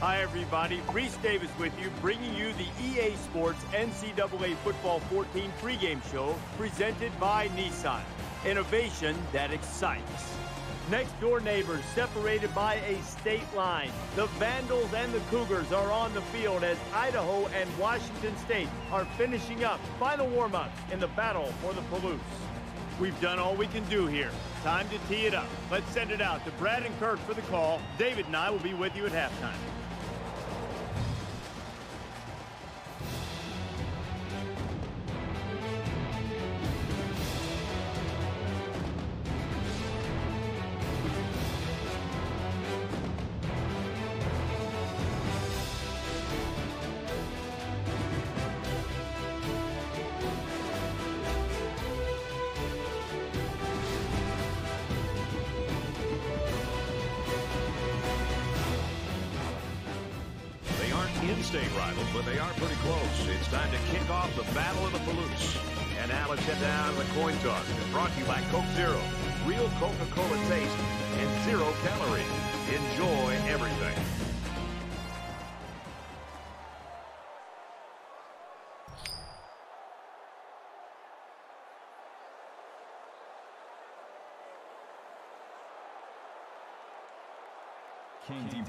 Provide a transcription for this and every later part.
Hi, everybody. Reese Davis with you, bringing you the EA Sports NCAA Football 14 pregame show presented by Nissan. Innovation that excites. Next door neighbors separated by a state line. The Vandals and the Cougars are on the field as Idaho and Washington State are finishing up final warm-ups in the battle for the Palouse. We've done all we can do here. Time to tee it up. Let's send it out to Brad and Kirk for the call. David and I will be with you at halftime.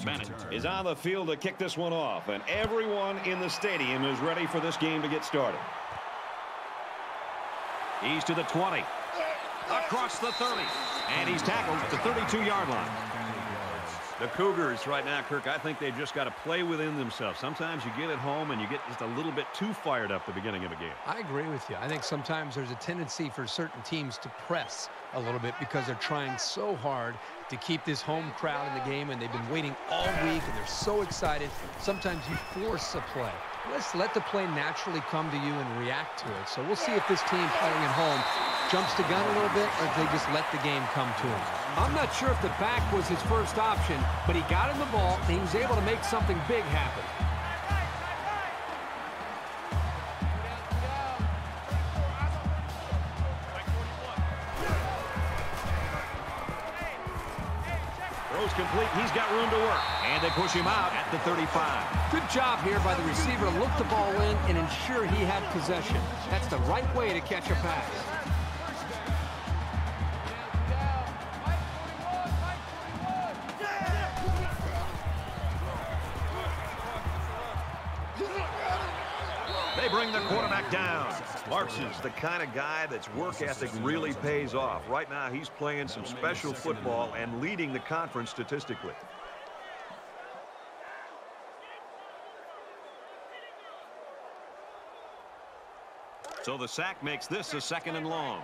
Bennett is on the field to kick this one off, and everyone in the stadium is ready for this game to get started. He's to the 20, across the 30, and he's tackled at the 32-yard line. The Cougars right now, Kirk, I think they've just got to play within themselves. Sometimes you get at home and you get just a little bit too fired up the beginning of a game. I agree with you. I think sometimes there's a tendency for certain teams to press a little bit because they're trying so hard to keep this home crowd in the game, and they've been waiting all week, and they're so excited. Sometimes you force a play. Let's let the play naturally come to you and react to it. So we'll see if this team playing at home jumps the gun a little bit or if they just let the game come to him. I'm not sure if the back was his first option, but he got in the ball, and he was able to make something big happen. Throws complete. He's got room to work. And they push him out at the 35. Good job here by the receiver to look the ball in and ensure he had possession. That's the right way to catch a pass. Down. Larson's the kind of guy that's work ethic really pays off. Right now, he's playing some special football and leading the conference statistically. So the sack makes this a second and long.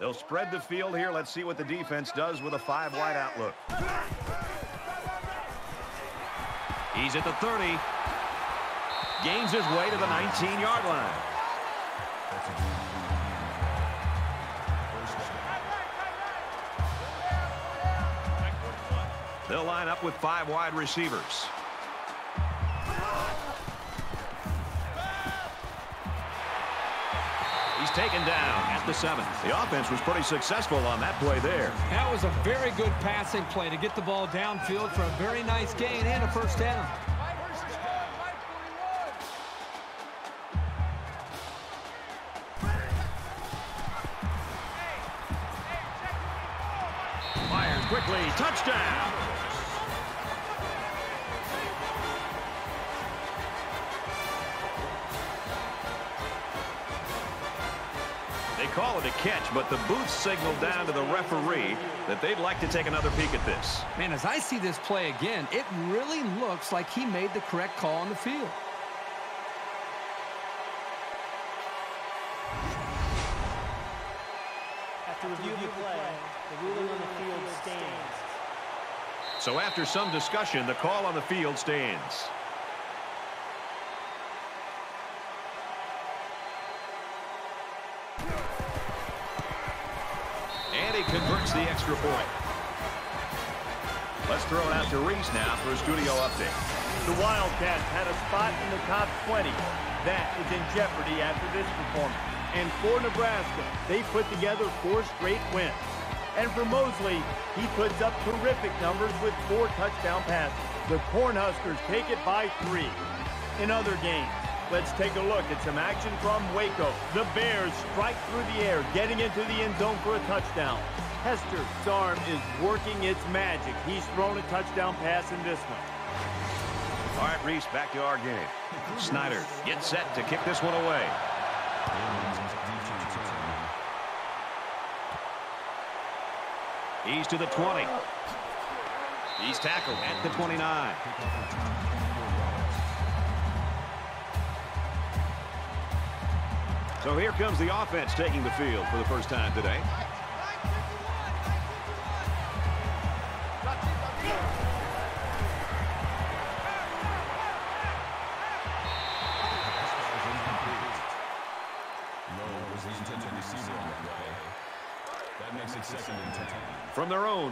They'll spread the field here. Let's see what the defense does with a five-wide outlook. He's at the 30. Gains his way to the 19-yard line. They'll line up with five wide receivers. He's taken down at the seven. The offense was pretty successful on that play there. That was a very good passing play to get the ball downfield for a very nice gain and a first down. Touchdown. They call it a catch, but the booth signaled down to the referee that they'd like to take another peek at this. Man, as I see this play again, it really looks like he made the correct call on the field. After some discussion, the call on the field stands. And he converts the extra point. Let's throw it out to Reese now for a studio update. The Wildcats had a spot in the top 20. That is in jeopardy after this performance. And for Nebraska, they put together four straight wins. And for Mosley, he puts up terrific numbers with four touchdown passes. The Cornhuskers take it by three. In other games, let's take a look at some action from Waco. The Bears strike through the air, getting into the end zone for a touchdown. Hester's arm is working its magic. He's thrown a touchdown pass in this one. All right, Reese, back to our game. Snyder gets set to kick this one away. He's to the 20. He's tackled at the 29. So here comes the offense taking the field for the first time today.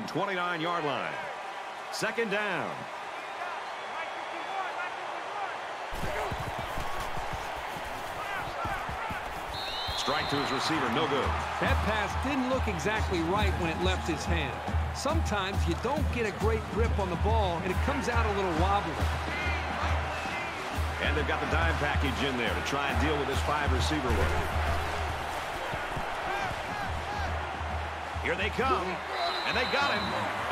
29-yard line. Second down. Strike to his receiver, no good. That pass didn't look exactly right when it left his hand. Sometimes you don't get a great grip on the ball, and it comes out a little wobbly. And they've got the dime package in there to try and deal with this five receiver look. Here they come. And they got him.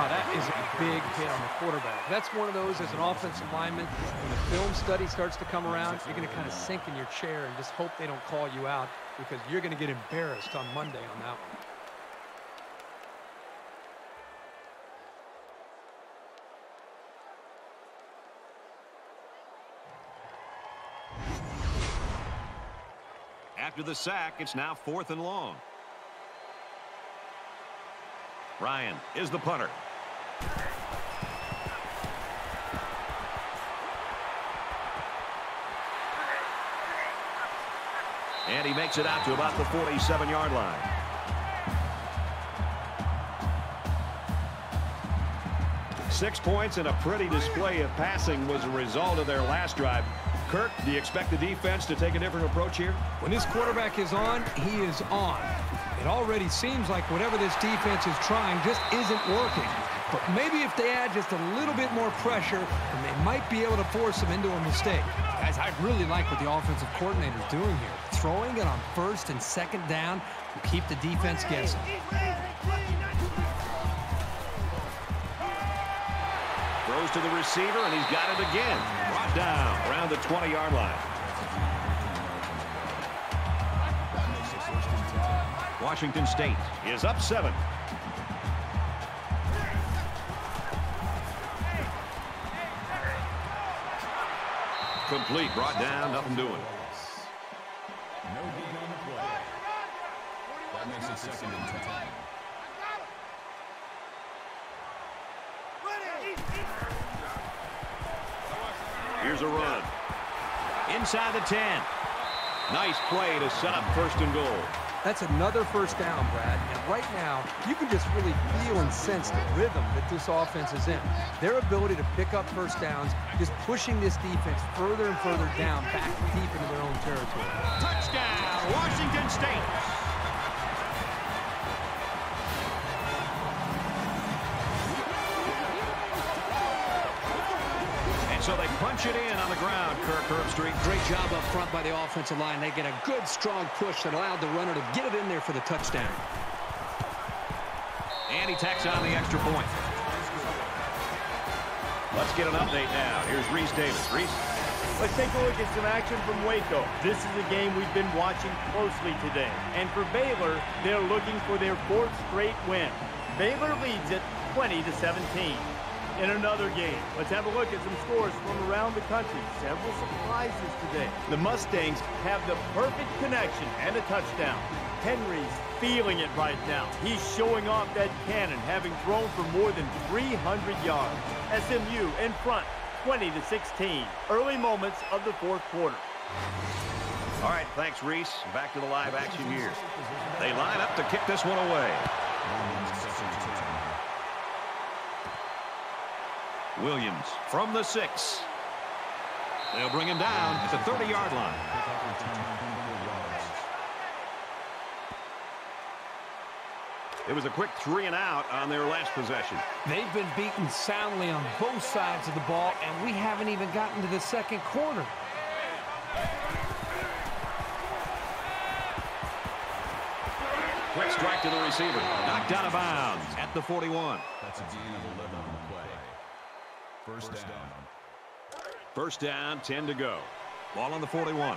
Oh, that is a big hit on the quarterback. That's one of those as an offensive lineman, when the film study starts to come around, you're going to kind of sink in your chair and just hope they don't call you out because you're going to get embarrassed on Monday on that one. After the sack, it's now fourth and long. Ryan is the punter. And he makes it out to about the 47-yard line. Six points and a pretty display of passing was a result of their last drive. Kirk, do you expect the defense to take a different approach here? When this quarterback is on, he is on. It already seems like whatever this defense is trying just isn't working. But maybe if they add just a little bit more pressure, then they might be able to force them into a mistake. Guys, I really like what the offensive coordinator is doing here. Throwing it on first and second down to keep the defense guessing. Throws to the receiver, and he's got it again. Brought down around the 20-yard line. Washington State is up seven. Complete, brought down, nothing doing. No beat on the play. That makes it second and ten. Here's a run. Inside the 10. Nice play to set up first and goal. That's another first down, Brad. And right now, you can just really feel and sense the rhythm that this offense is in. Their ability to pick up first downs, just pushing this defense further and further down, back deep into their own territory. Touchdown, Washington State. Punch it in on the ground, Kirk Herbstreit. Great job up front by the offensive line. They get a good, strong push that allowed the runner to get it in there for the touchdown. And he tacks on the extra point. Let's get an update now. Here's Reese Davis. Reese. Let's take a look at some action from Waco. This is a game we've been watching closely today. And for Baylor, they're looking for their fourth straight win. Baylor leads it 20 to 17. In another game, let's have a look at some scores from around the country. Several surprises today. The Mustangs have the perfect connection and a touchdown. Henry's feeling it right now. He's showing off that cannon, having thrown for more than 300 yards. SMU in front, 20 to 16. Early moments of the fourth quarter. All right, thanks, Reese. Back to the live action here. They line up to kick this one away. Williams from the six. They'll bring him down at the 30-yard line. It was a quick three and out on their last possession. They've been beaten soundly on both sides of the ball, and we haven't even gotten to the second quarter. Quick strike to the receiver. Knocked out of bounds at the 41. That's a gain of 11 on the play. First down. First down, 10 to go. Ball on the 41.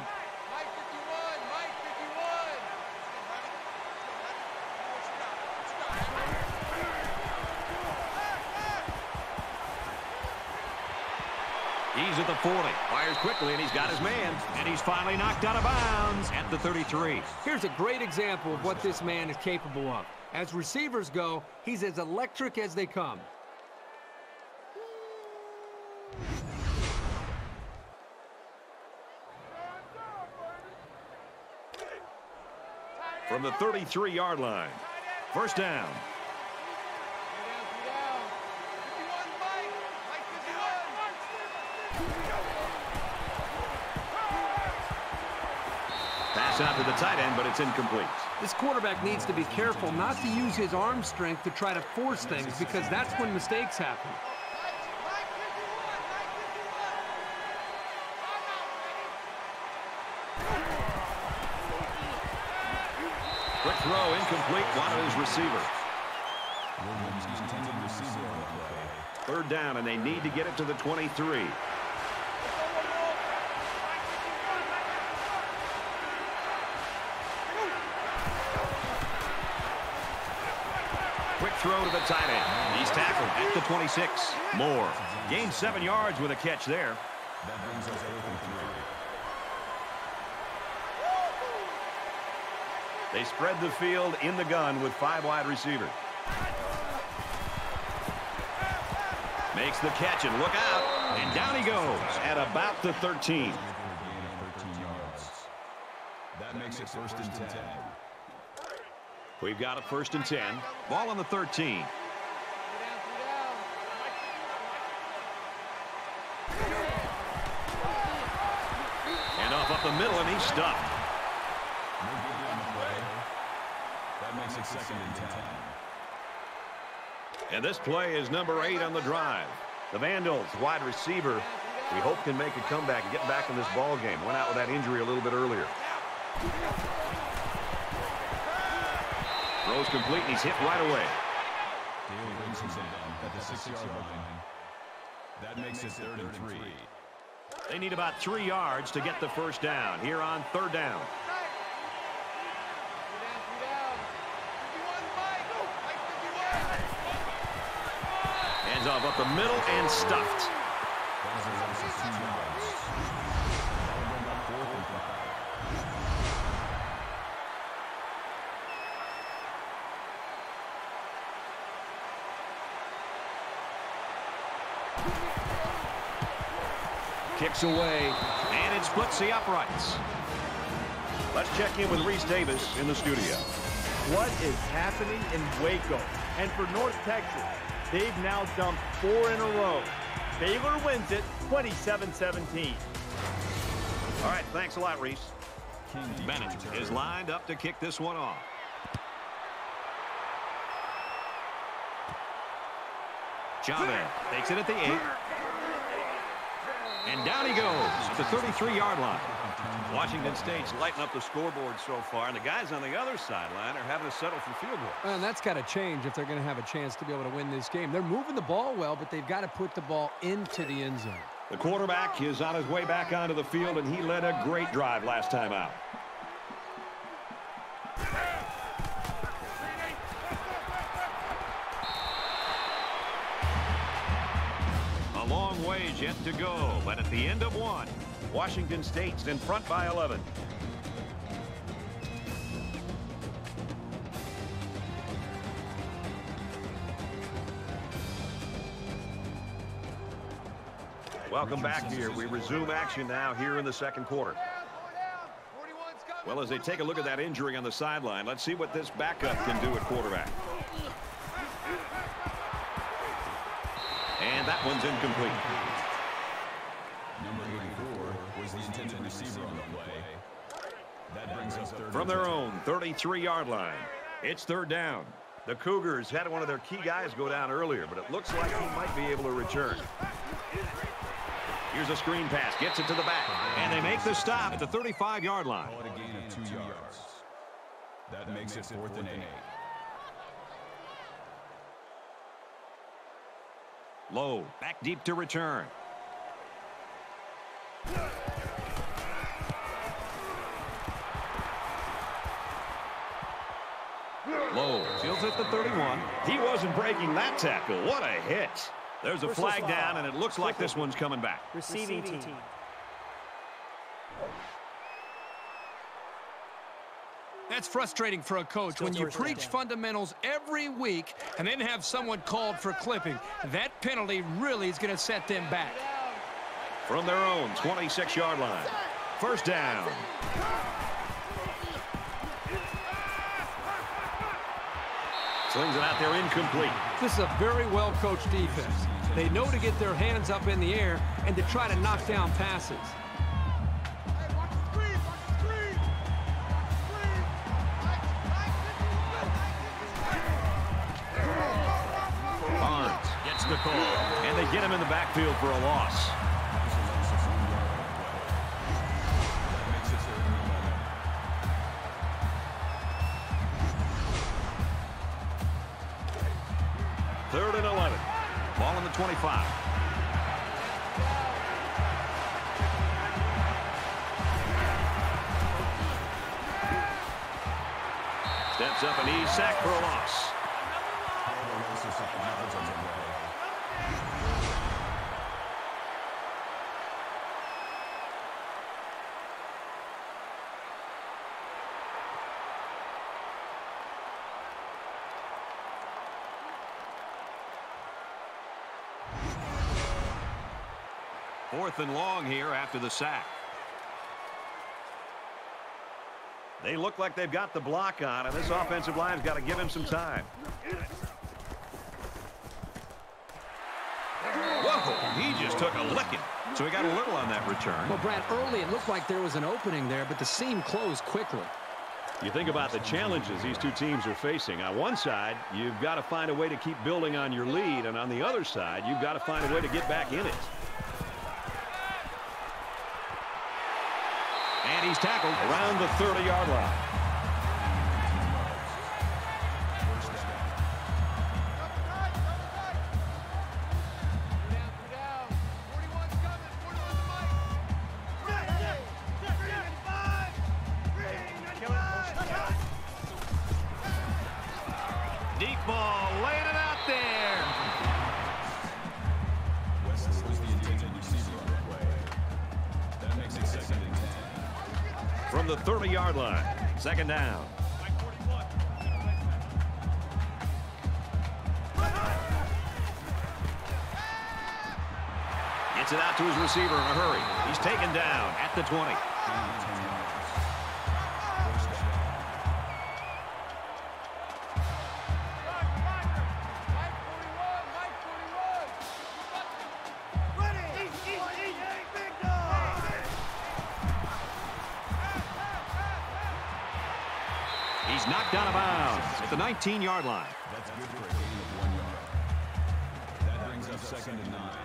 He's at the 40. Fires quickly, and he's got his man. And he's finally knocked out of bounds at the 33. Here's a great example of what this man is capable of. As receivers go, he's as electric as they come. From the 33-yard line. First down. Pass out to the tight end, but it's incomplete. This quarterback needs to be careful not to use his arm strength to try to force things because that's when mistakes happen. incomplete. his receiver. Third down, and they need to get it to the 23. Quick throw to the tight end. He's tackled at the 26. Moore gained seven yards with a catch there. That brings us to They spread the field in the gun with five wide receivers. Makes the catch and look out. And down he goes at about the 13. For a gain of 13 yards. That makes it first and 10. We've got a first and 10. Ball on the 13. And off up the middle, and he's stuffed. No good on the play. That makes it second and 10. And this play is number eight on the drive. The Vandals, wide receiver, we hope can make a comeback and get back in this ball game. Went out with that injury a little bit earlier. Throws complete, and he's hit right away. Daly brings him down at the six-yard line. That makes it third and three. They need about three yards to get the first down here on third down. Hands off up the middle and stuffed. That is a loss of two yards. That'll bring up fourth and five. Kicks away, and it splits the uprights. Let's check in with Reese Davis in the studio. What is happening in Waco? And for North Texas, they've now dumped four in a row. Baylor wins it 27-17. All right, thanks a lot, Reese. King Bennett is lined up to kick this one off. Chavez takes it at the 8. And down he goes at the 33-yard line. Washington State's lighting up the scoreboard so far, and the guys on the other sideline are having to settle for field goal. And that's got to change if they're going to have a chance to be able to win this game. They're moving the ball well, but they've got to put the ball into the end zone. The quarterback is on his way back onto the field, and he led a great drive last time out. Yet to go, but at the end of one, Washington State's in front by 11. Welcome back here. We resume action now here in the second quarter. Well, as they take a look at that injury on the sideline, let's see what this backup can do at quarterback. And that one's incomplete. Number 84 was the intended receiver on the play. That brings us third From their own 33-yard line, it's third down. The Cougars had one of their key guys go down earlier, but it looks like he might be able to return. Here's a screen pass. Gets it to the back. And they make the stop at the 35-yard line. Call it a gain of two yards. That makes it fourth and eight. Low. Back deep to return. Low. Fields at the 31. He wasn't breaking that tackle. What a hit. There's a Personal flag foul. down, and it looks like this one's coming back. Receiving team. That's frustrating for a coach when you preach fundamentals every week and then have someone called for clipping. That penalty really is going to set them back. From their own 26-yard line. First down. Slings it out there incomplete. This is a very well-coached defense. They know to get their hands up in the air and to try to knock down passes. Barnes gets the call. And they get him in the backfield for a loss. Fourth and long here after the sack. They look like they've got the block on, and this offensive line's got to give him some time. Whoa, he just took a licking. So he got a little on that return. Well, Brad, early it looked like there was an opening there, but the seam closed quickly. You think about the challenges these two teams are facing. On one side, you've got to find a way to keep building on your lead, and on the other side, you've got to find a way to get back in it. And he's tackled around the 30-yard line. Second down. Gets it out to his receiver in a hurry. He's taken down at the 20. He's knocked out of bounds at the 19-yard line. That's good for a gain of one yard. That brings up second and nine.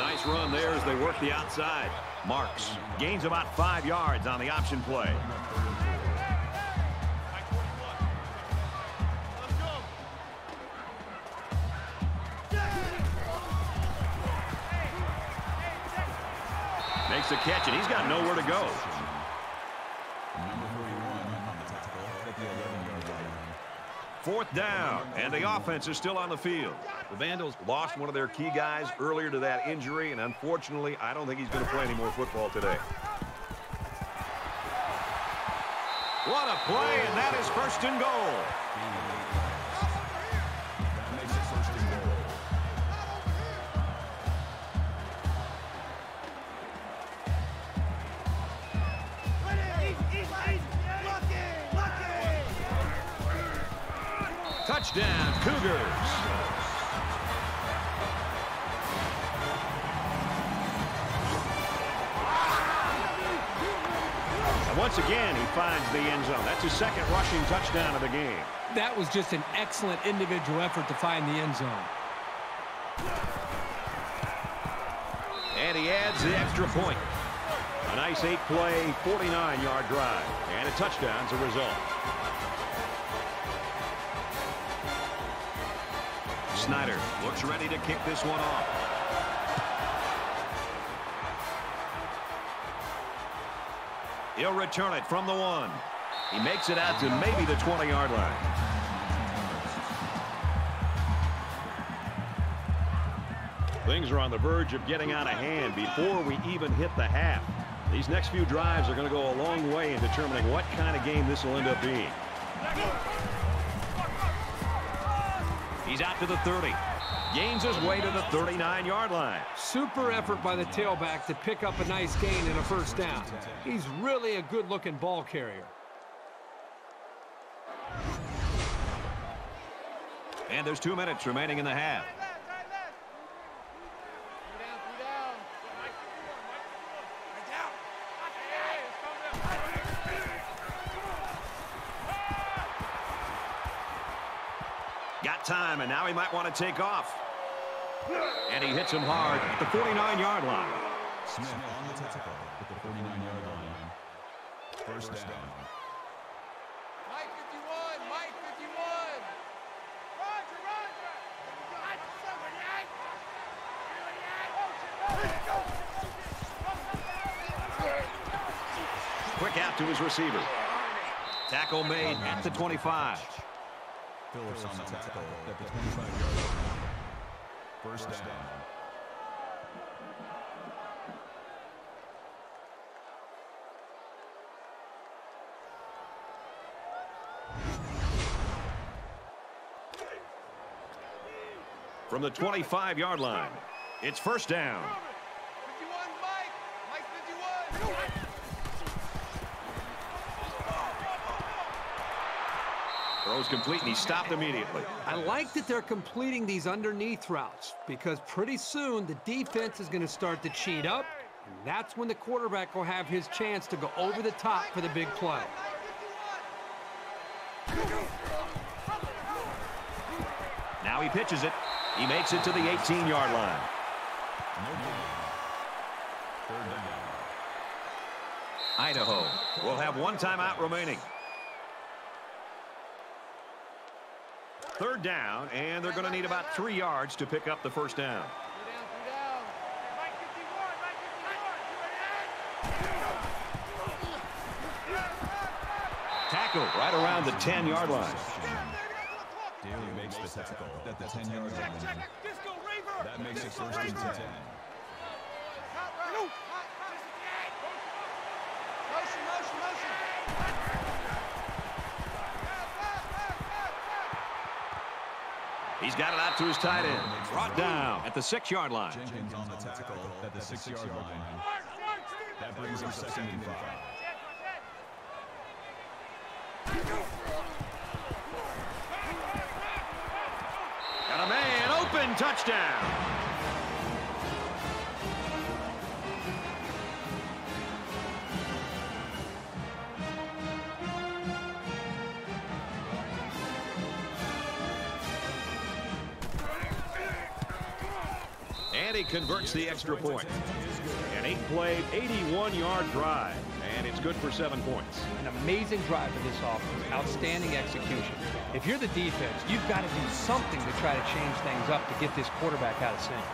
Nice run there as they work the outside. Marks gains about five yards on the option play. Nowhere to go. Number 31 on the tackle at the 11-yard line. Fourth down, and the offense is still on the field. The Vandals lost one of their key guys earlier to that injury, and unfortunately, I don't think he's going to play any more football today. What a play, and that is first and goal. Touchdown of the game. That was just an excellent individual effort to find the end zone. And he adds the extra point. A nice eight-play, 49-yard drive. And a touchdown's a result. Snyder looks ready to kick this one off. He'll return it from the one. He makes it out to maybe the 20-yard line. Things are on the verge of getting out of hand before we even hit the half. These next few drives are going to go a long way in determining what kind of game this will end up being. He's out to the 30. Gains his way to the 39-yard line. Super effort by the tailback to pick up a nice gain and a first down. He's really a good-looking ball carrier. And there's two minutes remaining in the half. Got time, and now he might want to take off. And he hits him hard at the 49-yard line. Smith on the tackle at the 49-yard line. First down. Quick out to his receiver. Tackle made at the 25. Phillips on the tackle at the 25-yard line. First down. From the 25-yard line, it's first down. Throws complete, and he stopped immediately. I like that they're completing these underneath routes because pretty soon the defense is going to start to cheat up, and that's when the quarterback will have his chance to go over the top for the big play. Now he pitches it. He makes it to the 18-yard line. No gain. Third down. Idaho will have one timeout remaining. Third down, and they're going to need about three yards to pick up the first down. Three down, three down. Mike 51, Mike 51. Tackle right around the 10-yard line. Daly makes the tackle at the 10-yard line. That makes it first and 10. He's got it out to his tight end. Brought down at the six-yard line. Jenkins on the tackle at the six-yard line. That brings him second and five. Got a man open touchdown. He the extra point. An eight-play, 81-yard drive. And it's good for seven points. An amazing drive for this offense. Outstanding execution. If you're the defense, you've got to do something to try to change things up to get this quarterback out of sync.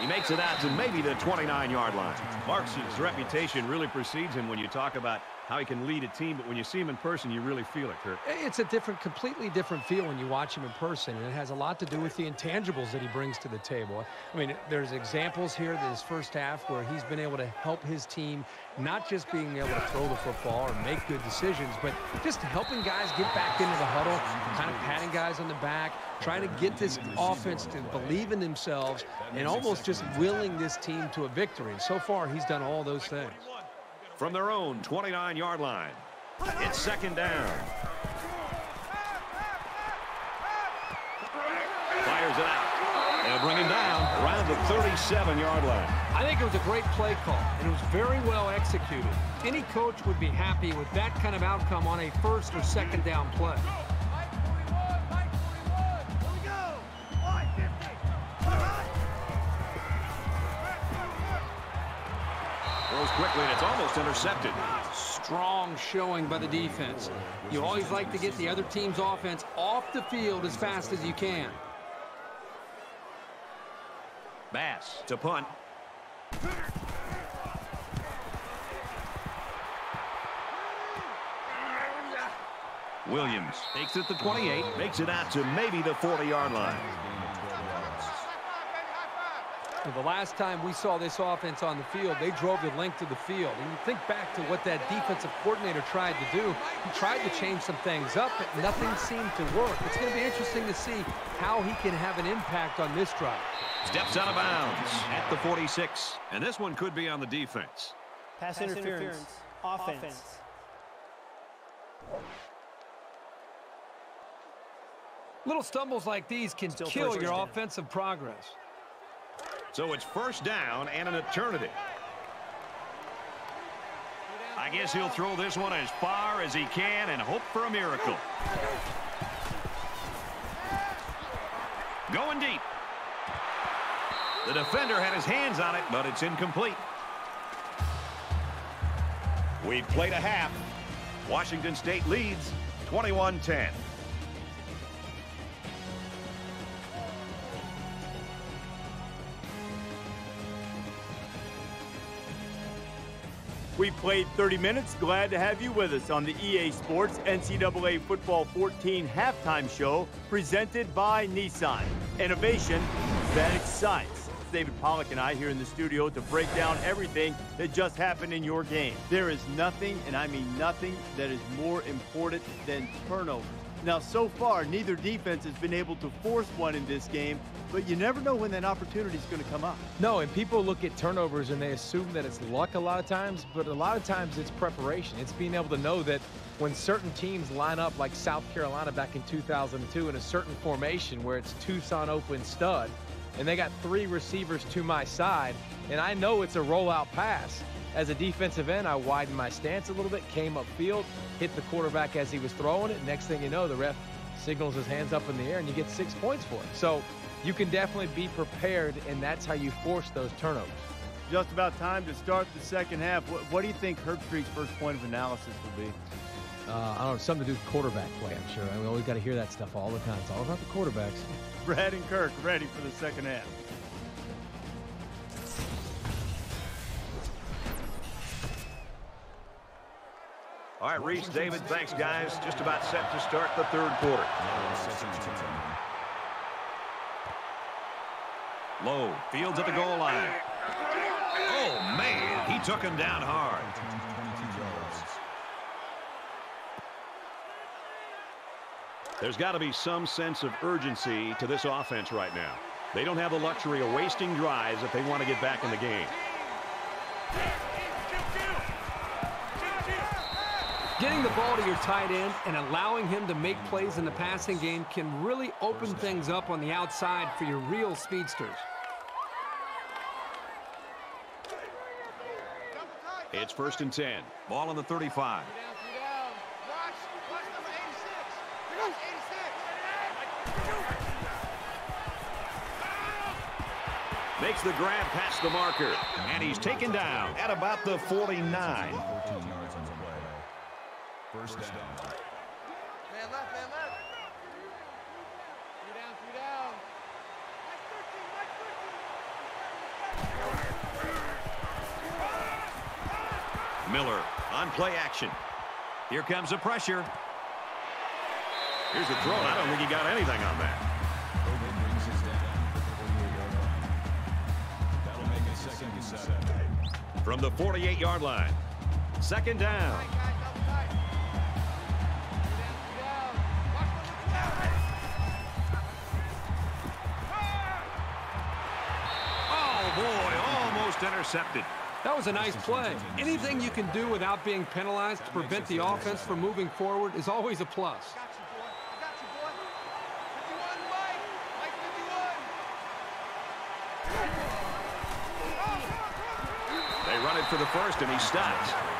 He makes it out to maybe the 29-yard line. Marks' reputation really precedes him when you talk about how he can lead a team, but when you see him in person, you really feel it, Kirk. It's a different, completely different feel when you watch him in person, and it has a lot to do with the intangibles that he brings to the table. I mean, there's examples here this first half where he's been able to help his team, not just being able to throw the football or make good decisions, but just helping guys get back into the huddle, kind of patting guys on the back, trying to get this offense to believe in themselves, and almost just willing this team to a victory. And so far, he's done all those things. From their own 29-yard line, it's second down. Fires it out. They'll bring him down around the 37-yard line. I think it was a great play call, and it was very well executed. Any coach would be happy with that kind of outcome on a first or second down play. Quickly, and it's almost intercepted. Strong showing by the defense. You always like to get the other team's offense off the field as fast as you can. Bass to punt. Williams takes it to 28, makes it out to maybe the 40-yard line. The last time we saw this offense on the field, they drove the length of the field. And you think back to what that defensive coordinator tried to do. He tried to change some things up, but nothing seemed to work. It's going to be interesting to see how he can have an impact on this drive. Steps out of bounds at the 46. And this one could be on the defense. Pass, Pass interference. interference. Offense. Offense. Little stumbles like these can Still kill your down. offensive progress. So it's first down and an eternity. I guess he'll throw this one as far as he can and hope for a miracle. Going deep. The defender had his hands on it, but it's incomplete. We've played a half. Washington State leads 21-10. We played 30 minutes. Glad to have you with us on the EA Sports NCAA Football 14 halftime show presented by Nissan. Innovation that excites. David Pollack and I here in the studio to break down everything that just happened in your game. There is nothing, and I mean nothing, that is more important than turnovers. Now, so far, neither defense has been able to force one in this game, but you never know when that opportunity is going to come up. No, and people look at turnovers and they assume that it's luck a lot of times, but a lot of times it's preparation. It's being able to know that when certain teams line up like South Carolina back in 2002 in a certain formation where it's Tucson open stud, and they got three receivers to my side, and I know it's a rollout pass. As a defensive end, I widened my stance a little bit, came upfield, hit the quarterback as he was throwing it. Next thing you know, the ref signals his hands up in the air, and you get six points for it. So you can definitely be prepared, and that's how you force those turnovers. Just about time to start the second half. What, what do you think Herbstreit's first point of analysis will be? Uh, I don't know, something to do with quarterback play, I'm sure. I mean, we always got to hear that stuff all the time. It's all about the quarterbacks. Brad and Kirk ready for the second half. All right, Reese, David, thanks, guys. Just about set to start the third quarter. Low, fields at the goal line. Oh, man, he took him down hard. There's got to be some sense of urgency to this offense right now. They don't have the luxury of wasting drives if they want to get back in the game. Getting the ball to your tight end and allowing him to make plays in the passing game can really open things up on the outside for your real speedsters. It's first and 10. Ball on the 35. Makes the grab past the marker. And he's taken down at about the 49. First down. Man left, man left. Three down, three down. Miller on play action. Here comes the pressure. Here's the throw. I don't think he got anything on that. From the 48-yard line. Second down. intercepted. That was a nice play. Anything you can do without being penalized to prevent the offense from moving forward is always a plus. They run it for the first, and he stops.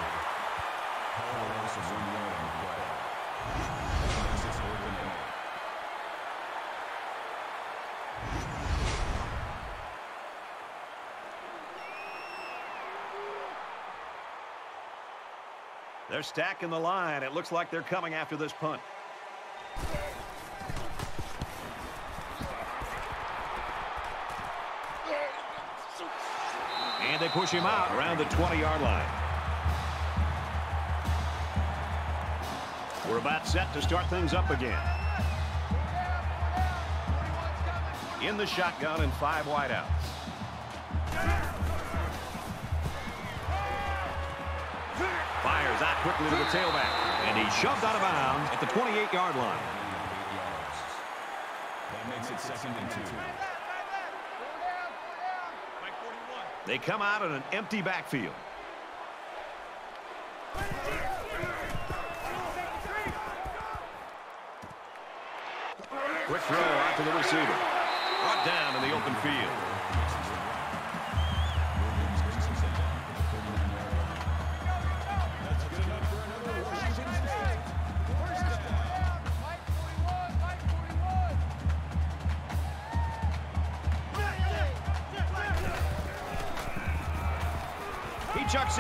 They're stacking the line. It looks like they're coming after this punt. And they push him out around the 20-yard line. We're about set to start things up again. In the shotgun and five wideouts. Out quickly to the tailback. And he's shoved out of bounds at the 28-yard line. That makes it second and two. They come out in an empty backfield. Quick throw out to the receiver. Brought down in the open field.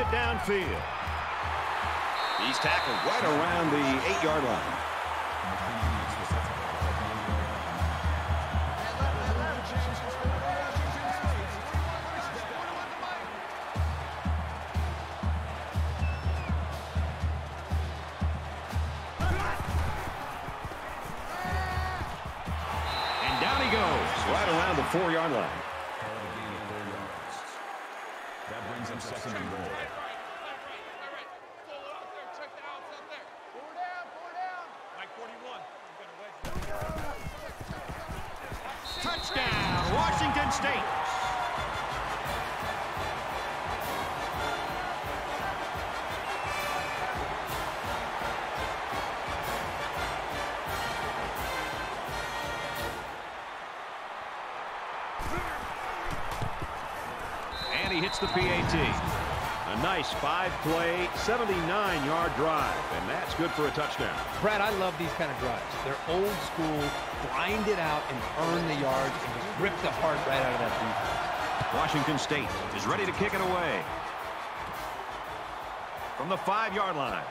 It downfield. He's tackled right around the eight-yard line. A nice five-play, 79-yard drive, and that's good for a touchdown. Brad, I love these kind of drives. They're old school, grind it out and earn the yards and just rip the heart right out of that defense. Washington State is ready to kick it away. From the five-yard line.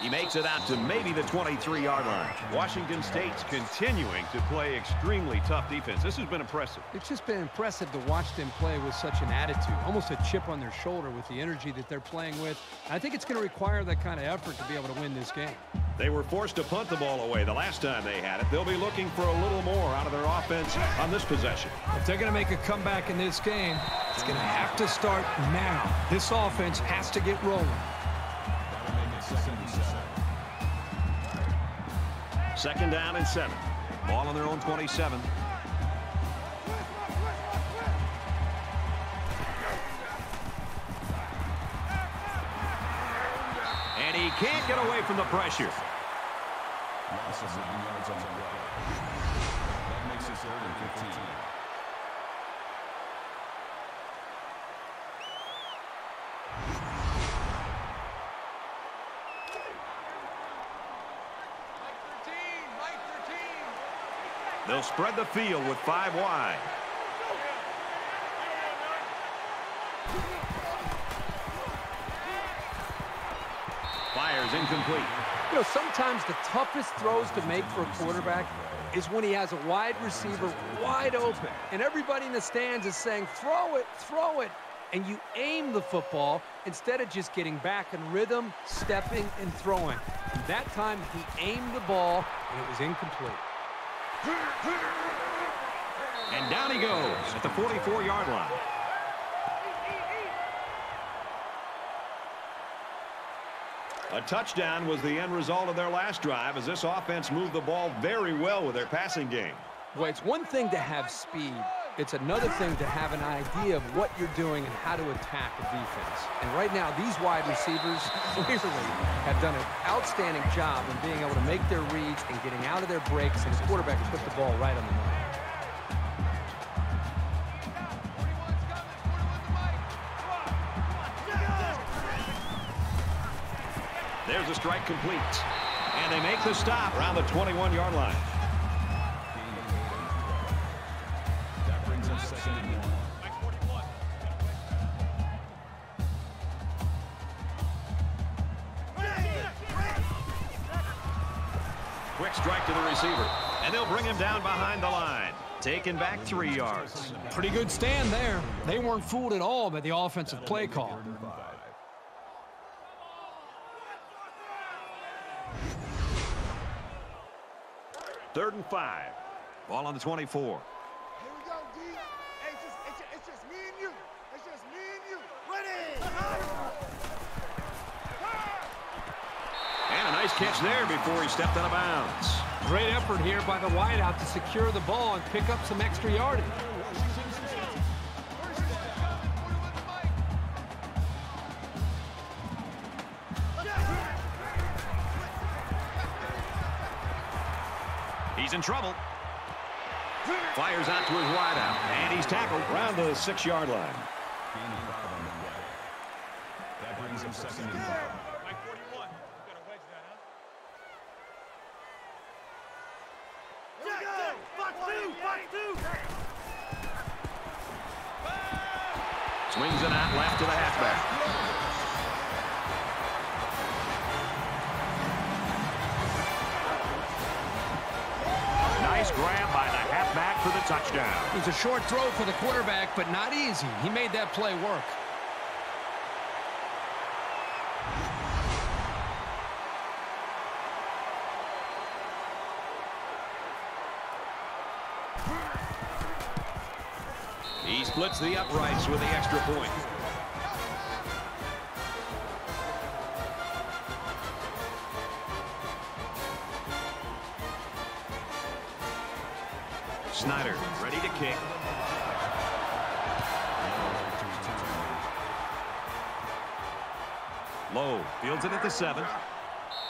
He makes it out to maybe the 23-yard line. Washington State's continuing to play extremely tough defense. This has been impressive. It's just been impressive to watch them play with such an attitude, almost a chip on their shoulder with the energy that they're playing with. I think it's going to require that kind of effort to be able to win this game. They were forced to punt the ball away the last time they had it. They'll be looking for a little more out of their offense on this possession. If they're going to make a comeback in this game, it's going to have to start now. This offense has to get rolling. Second down and seven. Ball on their own 27. And he can't get away from the pressure. Loss of nine yards on the play. That makes it third and 15. They'll spread the field with five wide. Fires incomplete. You know, sometimes the toughest throws to make for a quarterback is when he has a wide receiver wide open. And everybody in the stands is saying, throw it, throw it. And you aim the football instead of just getting back in rhythm, stepping, and throwing. And that time, he aimed the ball, and it was incomplete. And down he goes at the 44-yard line. A touchdown was the end result of their last drive as this offense moved the ball very well with their passing game. Well, it's one thing to have speed. It's another thing to have an idea of what you're doing and how to attack a defense. And right now, these wide receivers clearly have done an outstanding job in being able to make their reads and getting out of their breaks, and the quarterback put the ball right on the line. There's a strike complete. And they make the stop around the 21-yard line. Quick strike to the receiver. And they'll bring him down behind the line. Taken back three yards. Pretty good stand there. They weren't fooled at all by the offensive play call. Third and five. Ball on the 24. Here we go, D. Hey, it's just, it's, just, it's just me and you. It's just me and you. Ready. And a nice catch there before he stepped out of bounds. Great effort here by the wideout to secure the ball and pick up some extra yardage. He's in trouble. Fires out to his wideout. And he's tackled around the six-yard line. Gain of five on the play. That brings him second and five. Short throw for the quarterback, but not easy. He made that play work. He splits the uprights with the extra point. Low fields it at the seven.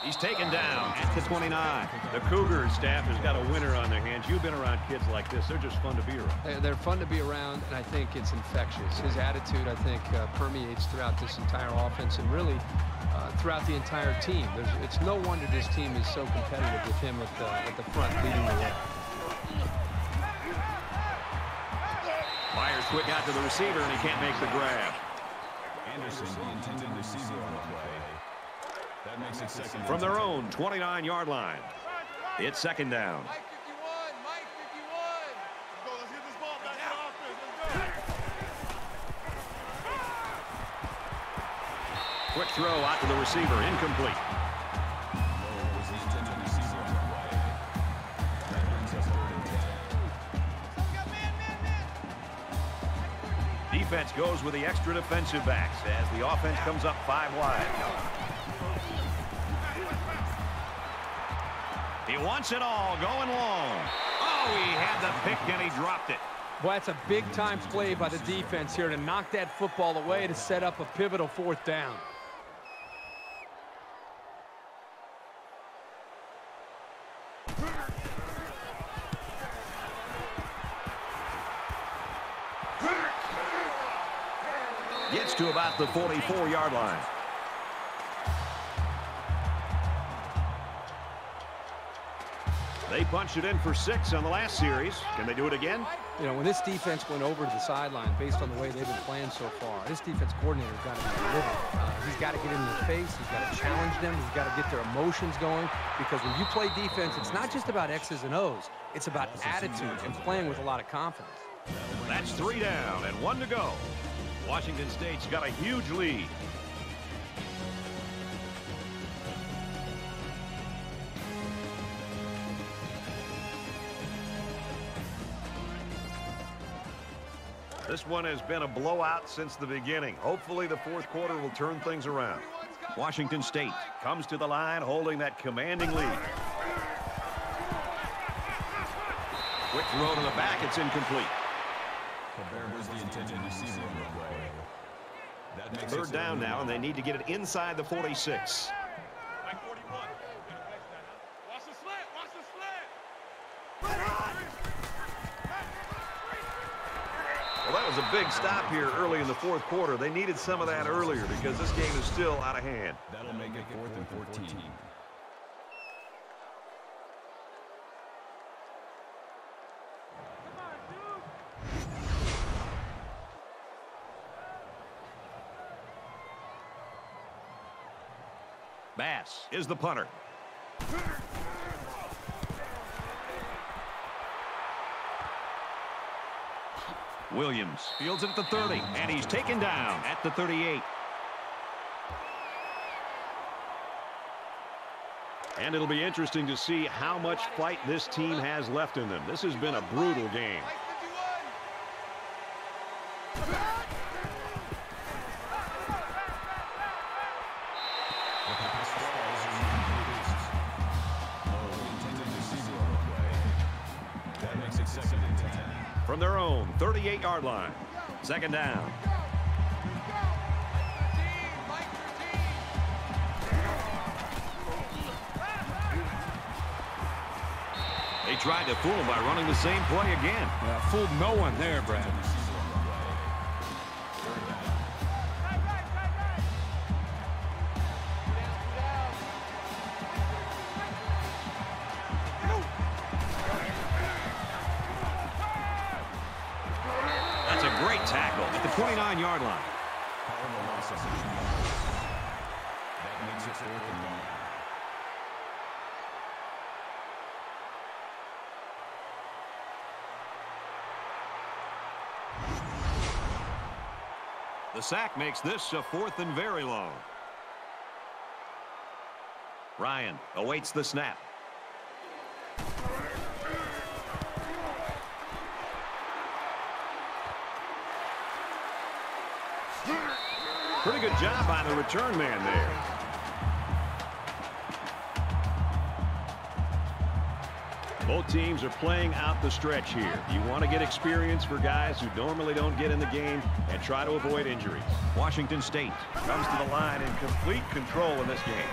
He's taken down at the 29. The Cougars staff has got a winner on their hands. You've been around kids like this. They're just fun to be around. They're, they're fun to be around, and I think it's infectious. His attitude, I think, uh, permeates throughout this entire offense and really uh, throughout the entire team. There's, it's no wonder this team is so competitive with him at the, at the front leading the way. Myers quick out to the receiver, and he can't make the grab. Anderson, the intended receiver on the play. That makes it second From their own 29-yard line. It's second down. Mike 51. Mike 51. Let's go. Let's get this ball back to the offense. Let's go. Quick throw out to the receiver, incomplete. Defense goes with the extra defensive backs as the offense comes up five wide. He wants it all, going long. Oh, he had the pick and he dropped it. Boy, that's a big-time play by the defense here to knock that football away to set up a pivotal fourth down. The 44-yard line. They punched it in for six on the last series. Can they do it again? You know, when this defense went over to the sideline based on the way they've been playing so far, this defense coordinator's got to be livid. Uh, he's got to get in their face. He's got to challenge them. He's got to get their emotions going because when you play defense, it's not just about X's and O's. It's about attitude and playing with a lot of confidence. That's three down and one to go. Washington State's got a huge lead. This one has been a blowout since the beginning. Hopefully the fourth quarter will turn things around. Washington State comes to the line holding that commanding lead. Quick throw to the back. It's incomplete. Colbert was the intended receiver on the play. That makes Third down now, and they need to get it inside the 46. Mike 41. Got a wedge that, huh? Watch the slant. Watch the slant. Well, that was a a big stop here early in the fourth quarter. They needed some of that earlier because this game is still out of hand. That'll make it fourth and 14. Bass is the punter. Williams fields it at the 30, and he's taken down at the 38. And it'll be interesting to see how much fight this team has left in them. This has been a brutal game. Second down. They tried to fool him by running the same play again. Yeah, fooled no one there, Brad. Sack makes this a fourth and very long. Ryan awaits the snap. Pretty good job by the return man there. Both teams are playing out the stretch here. You want to get experience for guys who normally don't get in the game and try to avoid injuries. Washington State comes to the line in complete control in this game.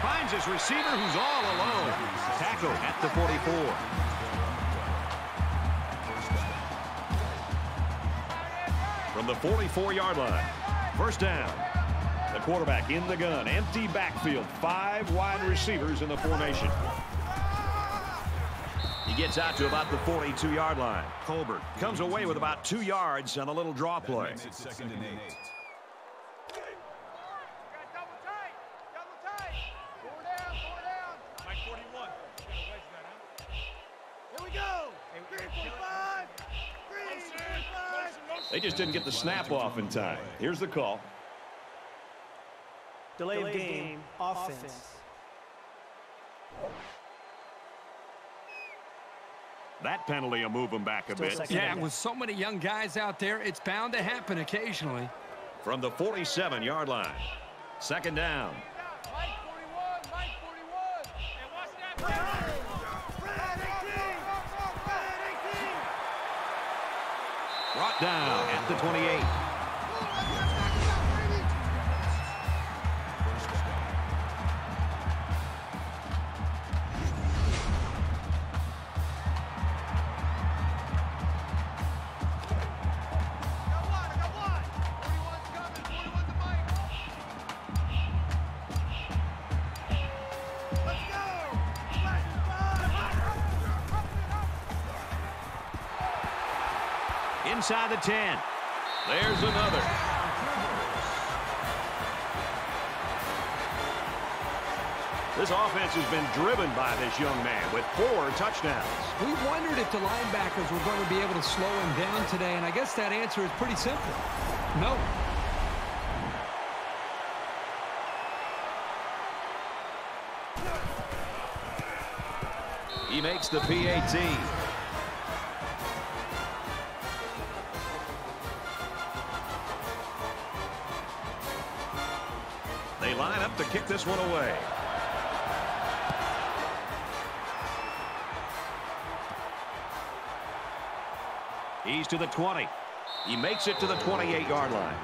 Finds his receiver who's all alone. Tackle at the 44. From the 44-yard line. First down. The quarterback in the gun. Empty backfield. Five wide receivers in the formation. He gets out to about the 42-yard line. Colbert comes away with about two yards on a little draw play. Second and eight. They just didn't get the snap off in time. Here's the call. Delay of game, offense. That penalty will move them back a Still bit. second Yeah, and with so many young guys out there, it's bound to happen occasionally. From the 47-yard line. Second down. Brought down at the 28. Inside the 10. There's another. This offense has been driven by this young man with four touchdowns. We wondered if the linebackers were going to be able to slow him down today, and I guess that answer is pretty simple. No. He makes the PAT. This one away. He's to the 20. He makes it to the 28-yard line.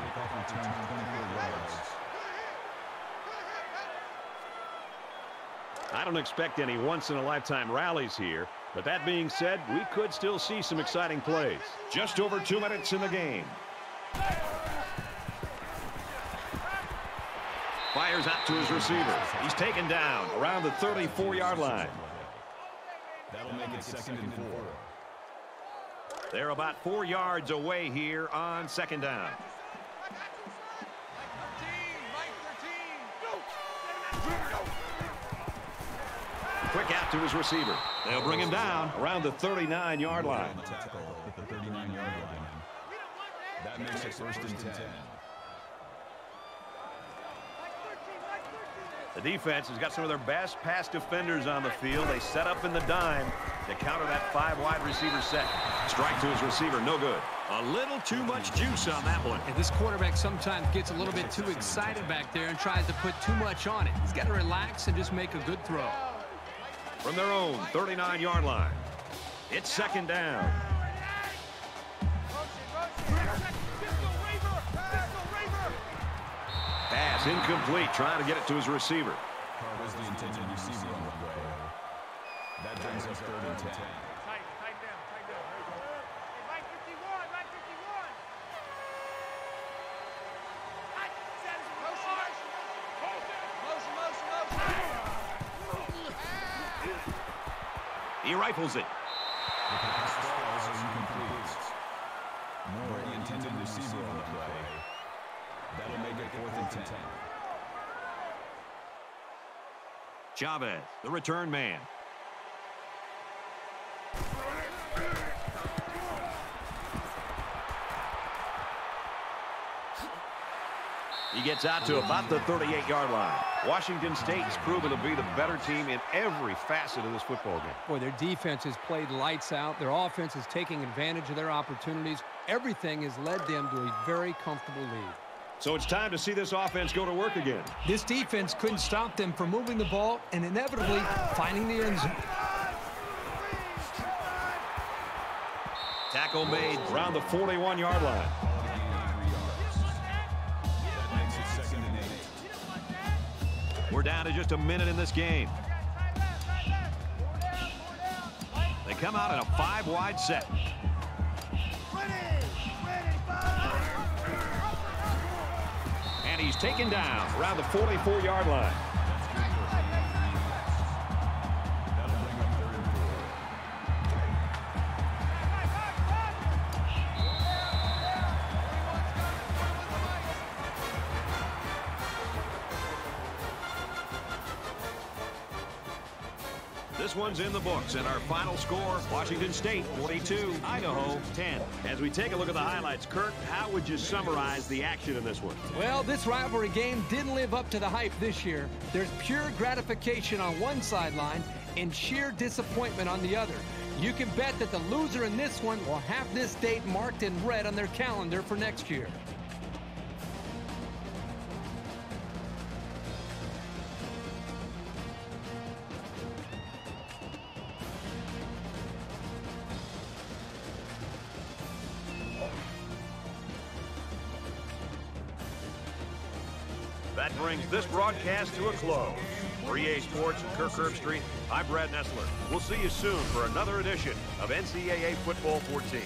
I don't expect any once-in-a-lifetime rallies here, But that being said, we could still see some exciting plays. Just over two minutes in the game. Fires out to his receiver. He's taken down around the 34-yard line. That'll make it second and four. They're about four yards away here on second down. Quick out to his receiver. They'll bring him down around the 39-yard line. The 39-yard line. That makes it first and 10. The defense has got some of their best pass defenders on the field. They set up in the dime to counter that five wide receiver set. Strike to his receiver, no good. A little too much juice on that one. And this quarterback sometimes gets a little bit too excited back there and tries to put too much on it. He's got to relax and just make a good throw. From their own 39-yard line, it's second down. Pass incomplete, trying to get it to his receiver. Was the intended receiver on the play. That brings us third and 10. He rifles it. The pass falls incomplete. Moore, the intended receiver on the play. That'll make it 10. Chavez, the return man. He gets out to about the 38-yard line. Washington State's proven to be the better team in every facet of this football game. Boy, their defense has played lights out. Their offense is taking advantage of their opportunities. Everything has led them to a very comfortable lead. So it's time to see this offense go to work again. This defense couldn't stop them from moving the ball and inevitably finding the end zone. Tackle made around the 41-yard line. That makes it second and eight. We're down to just a minute in this game. They come out in a five-wide set. He's taken down around the 44-yard line. And our final score, Washington State 42, Idaho 10. As we take a look at the highlights, Kirk, how would you summarize the action in this one? Well, this rivalry game didn't live up to the hype this year. There's pure gratification on one sideline and sheer disappointment on the other. You can bet that the loser in this one will have this date marked in red on their calendar for next year. This broadcast to a close. For EA Sports and Kirk Herbstreit, I'm Brad Nessler. We'll see you soon for another edition of NCAA Football 14.